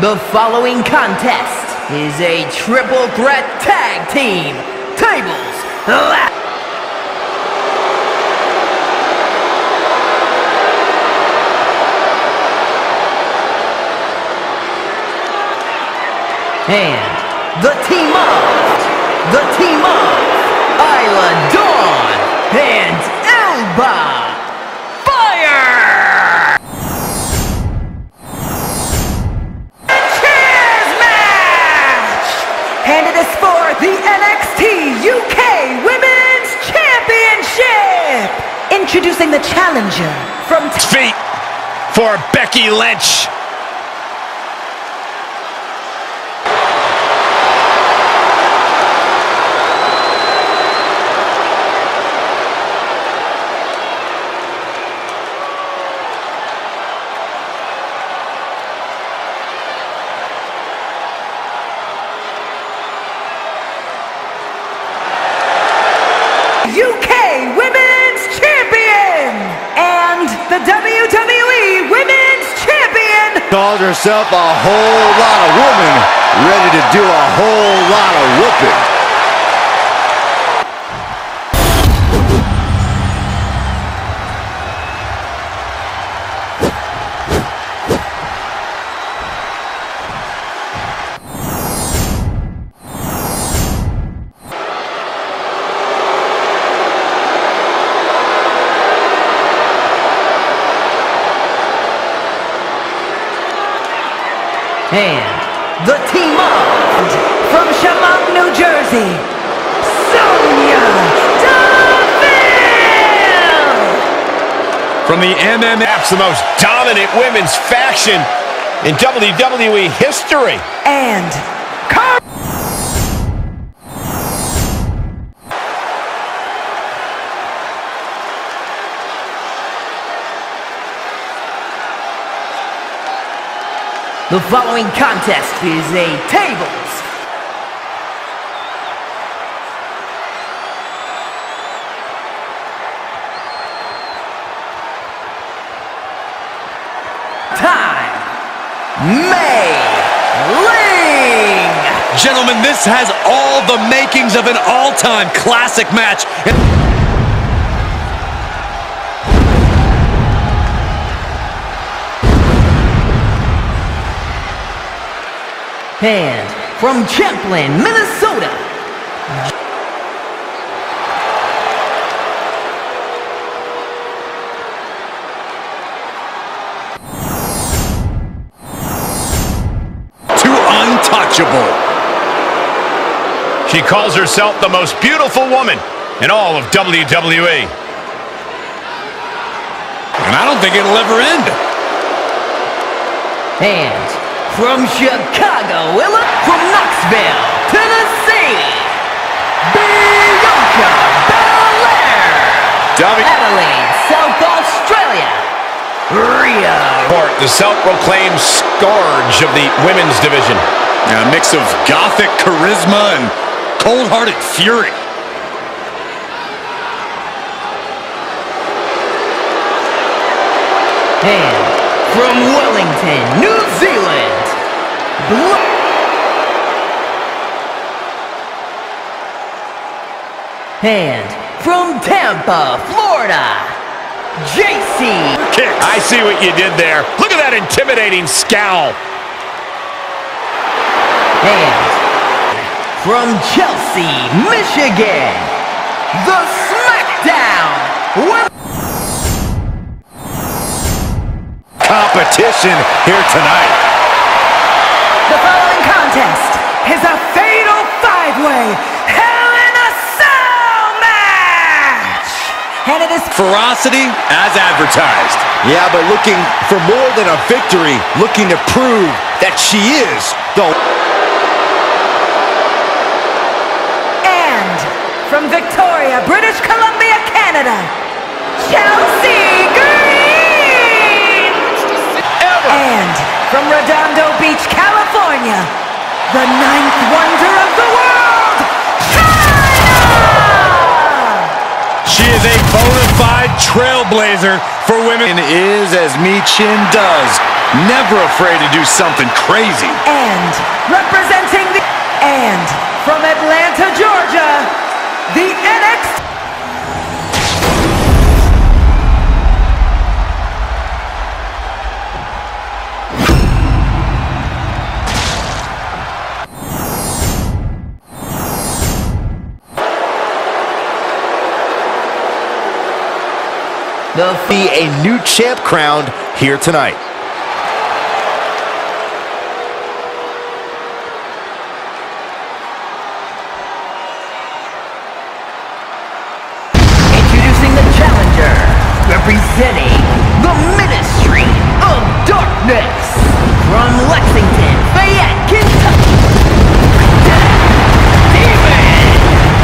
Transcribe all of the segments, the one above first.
The following contest is a triple threat tag team. Tables, la- And the team of, the team of Isla Dawn and Alba for Becky Lynch. Called herself a whole lot of woman, ready to do a whole lot of whooping. From the MMF's the most dominant women's faction in WWE history. And Car- the following contest is a tables, Gentlemen, this has all the makings of an all-time classic match. And from Champlin, Minnesota, She calls herself the most beautiful woman in all of WWE. And I don't think it'll ever end. and from Chicago, Illinois, from Knoxville, Tennessee, Bianca Belair! Dummy. Adelaide, South Australia, Rhea Court, the self-proclaimed scourge of the women's division. a mix of gothic charisma and cold-hearted fury. And from Wellington, New Zealand, Bla- And from Tampa, Florida, JC. Kick. I see what you did there. Look at that intimidating scowl. And from Chelsea, Michigan, the SmackDown Women- Competition here tonight. the following contest is a fatal five-way Hell in a Cell match! And it is Ferocity as advertised. Yeah, but looking for more than a victory, looking to prove that she is the from Victoria, British Columbia, Canada, Chelsea Green! And from Redondo Beach, California, the ninth wonder of the world, Chyna! She is a bona fide trailblazer for women. And is as Michin does. Never afraid to do something crazy. And representing the... And from Atlanta, Georgia, be a new champ crowned here tonight. Introducing the challenger, representing the Ministry of Darkness from Lexington, Fayette, Kentucky. Demon!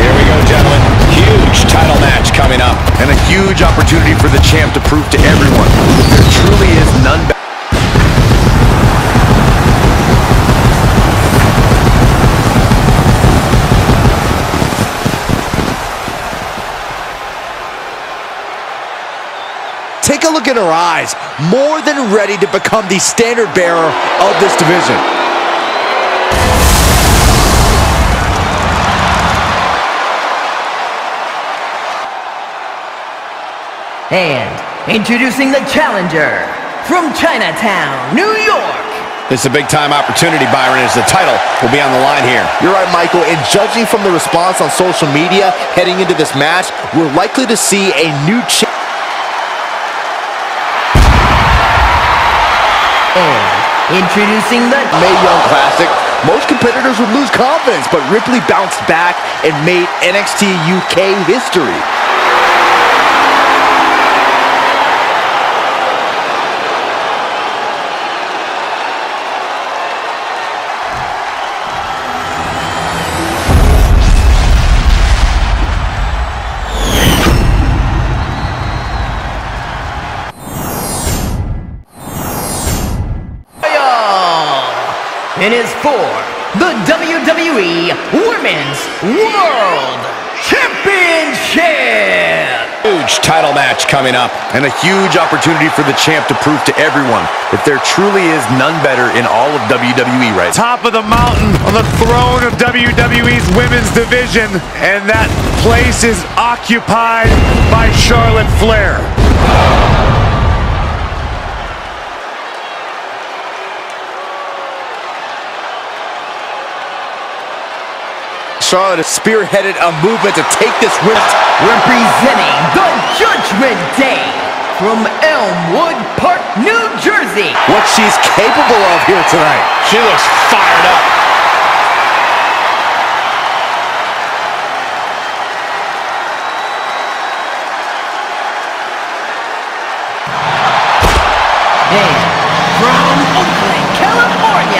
Here we go, gentlemen. Huge title match coming up. And a huge opportunity for the champ to prove to everyone there truly is none better. Take a look at her eyes, more than ready to become the standard bearer of this division. And introducing the challenger from Chinatown, New York. This is a big-time opportunity, Byron, as the title will be on the line here. You're right, Michael. And judging from the response on social media heading into this match, we're likely to see a new champ. And introducing the Mae Young Classic. Most competitors would lose confidence, but Ripley bounced back and made NXT UK history. WWE Women's World Championship. Huge title match coming up. And a huge opportunity for the champ to prove to everyone that there truly is none better in all of WWE right now. top of the mountain on the throne of WWE's women's division, and that place is occupied by Charlotte Flair. Charlotte has spearheaded a movement to take this win. Representing the Judgment Day from Elmwood Park, New Jersey. What she's capable of here tonight. She looks fired up. And from Oakland, California,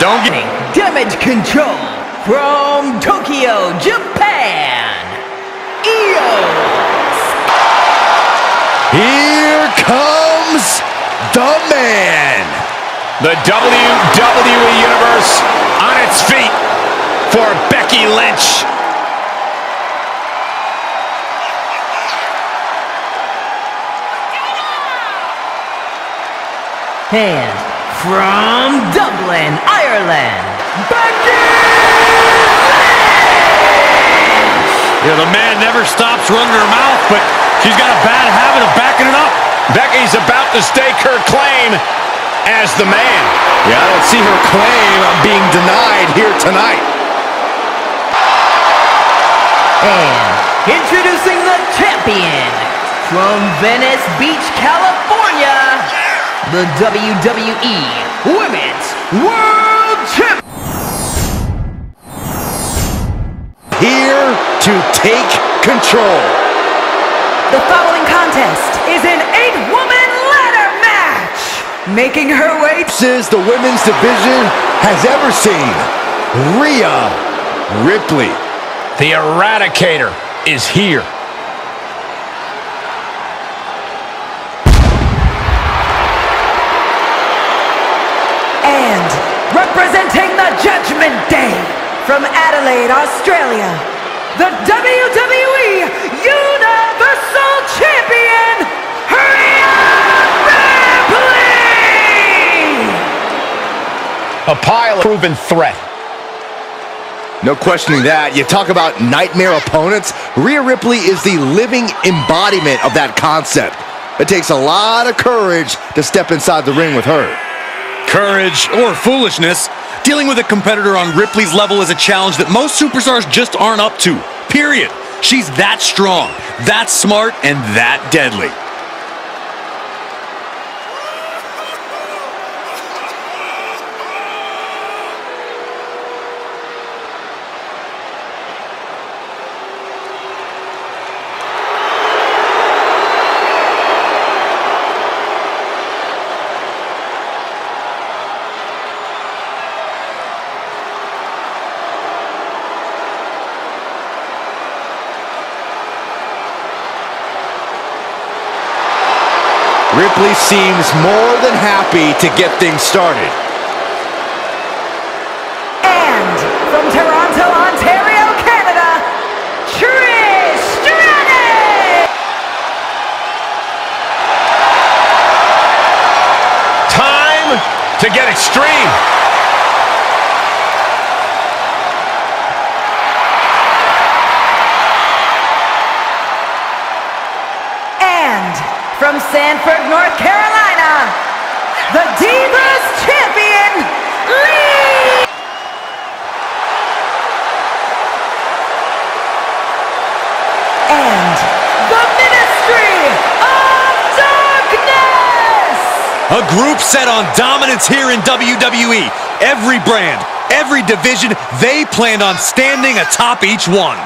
Don't get Damage control from Tokyo, Japan, Iyo! Here comes the man. the WWE Universe on its feet for Becky Lynch. And from Dublin, Ireland, Becky! Yeah, the man never stops running her mouth, but she's got a bad habit of backing it up. Becky's about to stake her claim as the man. Yeah, I don't see her claim on being denied here tonight. And introducing the champion from Venice Beach, California, the WWE Women's World Champion. Here to take control. The following contest is an eight-woman ladder match. Making her way This is the women's division has ever seen. Rhea Ripley. The Eradicator is here. From Adelaide, Australia, the WWE Universal Champion, Rhea Ripley! A pile of proven threat. No questioning that. You talk about nightmare opponents. Rhea Ripley is the living embodiment of that concept. It takes a lot of courage to step inside the ring with her. Courage or foolishness. Dealing with a competitor on Ripley's level is a challenge that most superstars just aren't up to. Period. She's that strong, that smart, and that deadly. Seems more than happy to get things started. And from Toronto, Ontario, Canada, Trish Stratus! Time to get extreme. Sanford, North Carolina, the Divas Champion, Lee! And the Ministry of Darkness! A group set on dominance here in WWE. Every brand, every division, they planned on standing atop each one.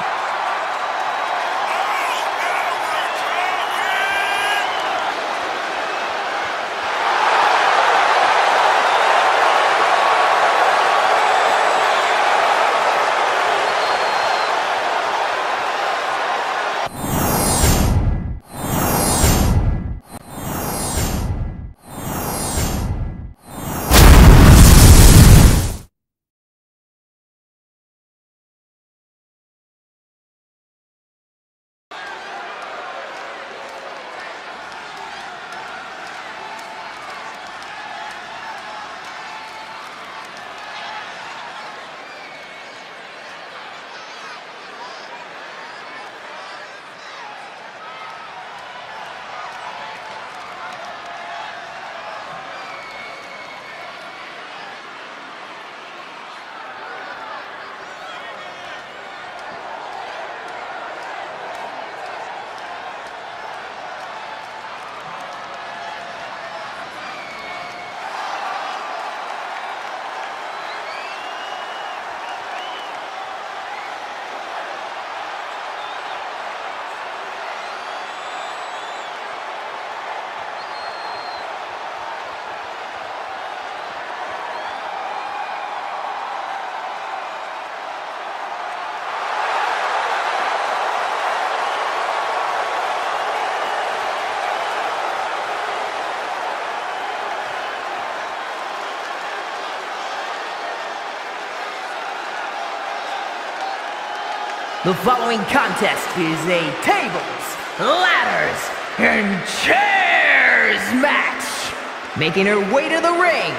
The following contest is a tables, ladders, and chairs match. Making her way to the ring,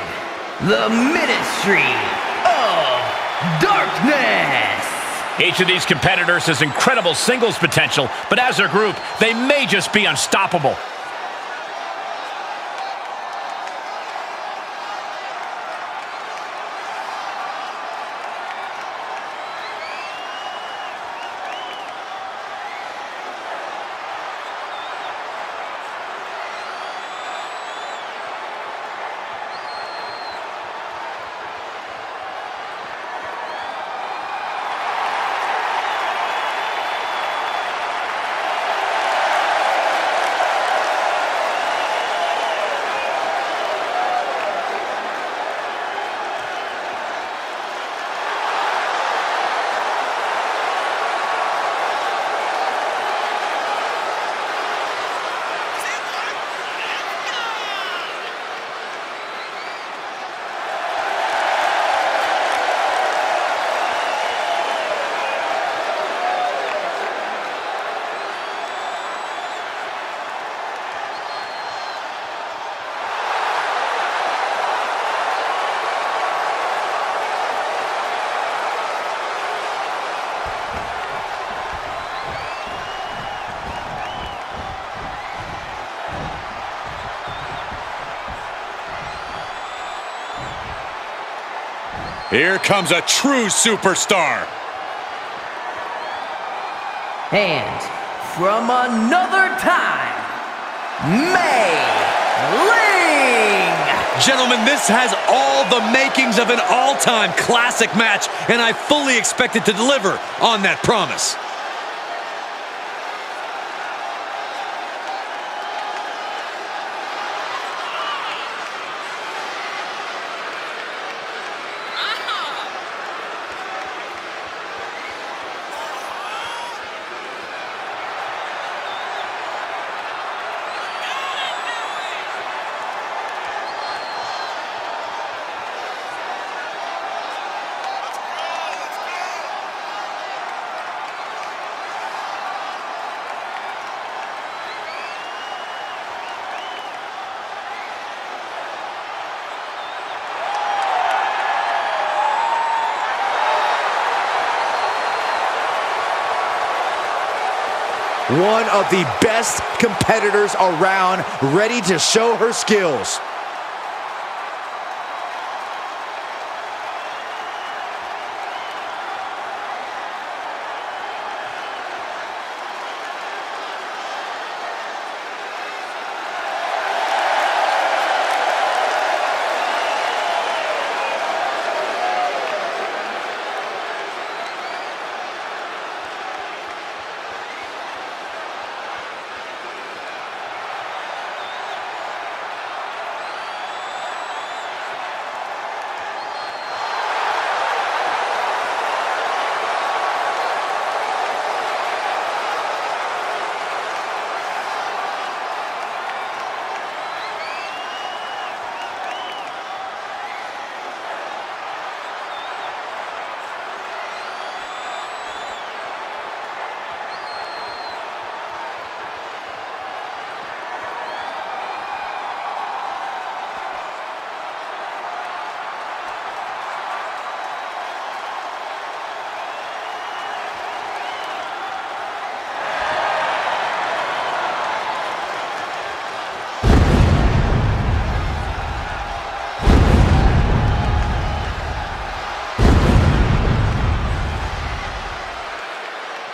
the Ministry of Darkness. Each of these competitors has incredible singles potential, but as a group, they may just be unstoppable. Here comes a true superstar. And from another time, May Ling! Gentlemen, this has all the makings of an all-time classic match, and I fully expect it to deliver on that promise. One of the best competitors around, ready to show her skills.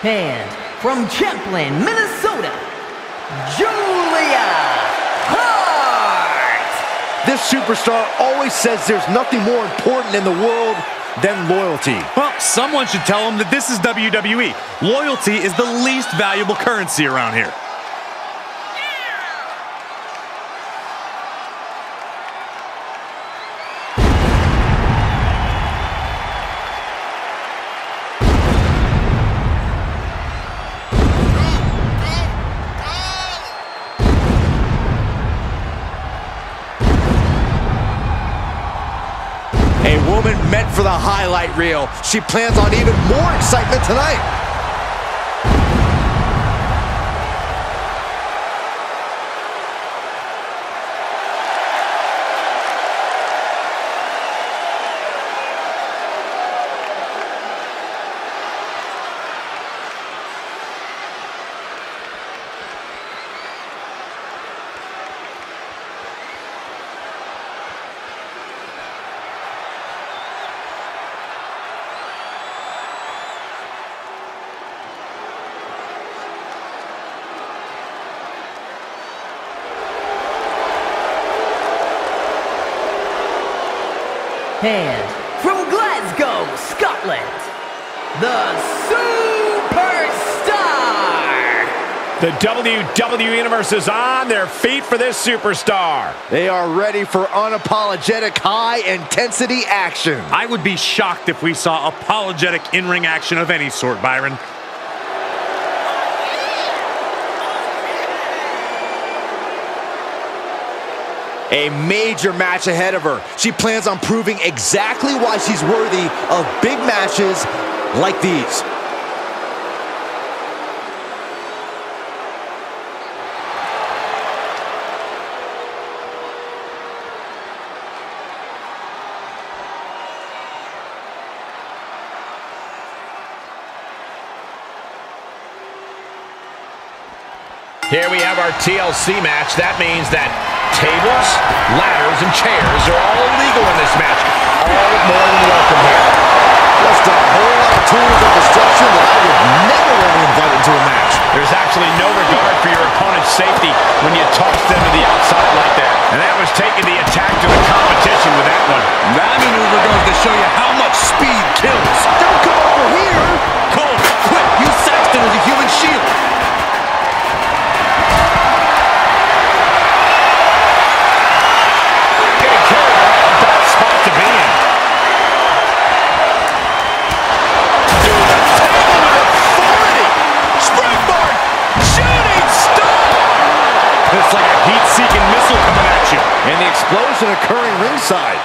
And from Champlin, Minnesota, Julia Hart! This superstar always says there's nothing more important in the world than loyalty. Well, someone should tell him that this is WWE. Loyalty is the least valuable currency around here. Highlight reel. She plans on even more excitement tonight. And from Glasgow, Scotland, the Superstar! The WWE Universe is on their feet for this superstar. They are ready for unapologetic high-intensity action. I would be shocked if we saw apologetic in-ring action of any sort, Byron. A major match ahead of her. She plans on proving exactly why she's worthy of big matches like these. Here we have our TLC match. That means that tables, ladders, and chairs are all illegal in this match. All more than welcome here. Just a whole lot of tools of destruction that I would never want to invite into a match. There's actually no regard for your opponent's safety when you toss them to the outside like that. And that was taking the explosion occurring ringside.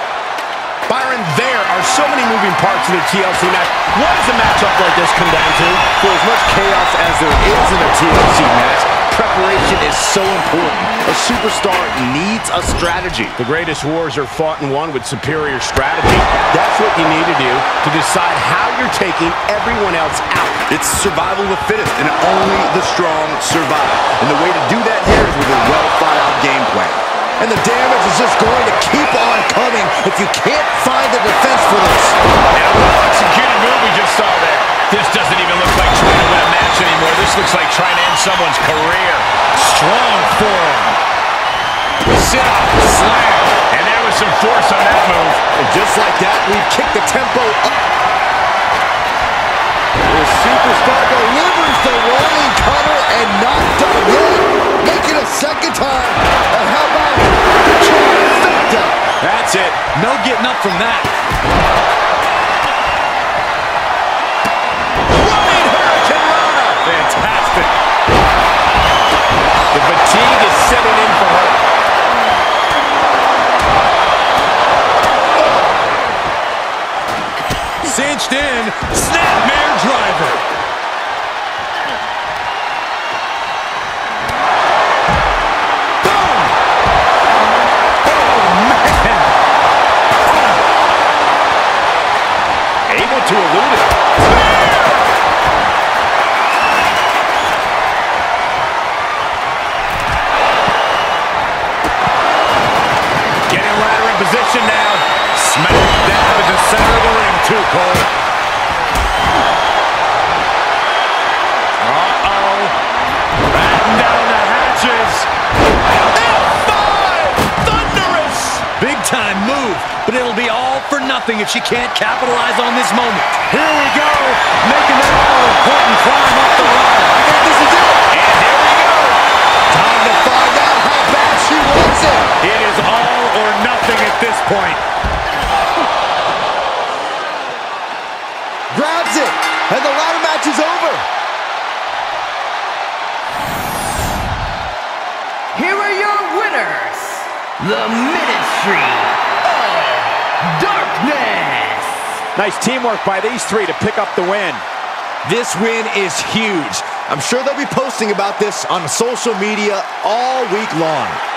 Byron, there are so many moving parts in a TLC match. What does a matchup like this come down to? For as much chaos as there is in a TLC match, preparation is so important. A superstar needs a strategy. The greatest wars are fought and won with superior strategy. That's what you need to do to decide how you're taking everyone else out. It's survival of the fittest, and only the strong survive. And the way to do that here is with a well-thought-out game plan. And the damage is just going to keep on coming if you can't find the defense for this. And a well-executed move we just saw there. This doesn't even look like trying to win a match anymore. This looks like trying to end someone's career. Strong forearm. Sit up, slam. And there was some force on that move. And just like that, we've kicked the tempo up. The superstar delivers the rolling cutter and not done yet. Make it a second time. And how about? That's it. No getting up from that. Running Hurricanrana. Fantastic. The fatigue is setting in for her. Cinched in. Snapmare driver. All nothing if she can't capitalize on this moment. Here we go, making that all-important climb up the ladder. I think this is it. And here we go. Time to find out how bad she wants it. It is all or nothing at this point. Grabs it. And the ladder match is over. Here are your winners, the Ministry Nice teamwork by these three to pick up the win. This win is huge. I'm sure they'll be posting about this on social media all week long.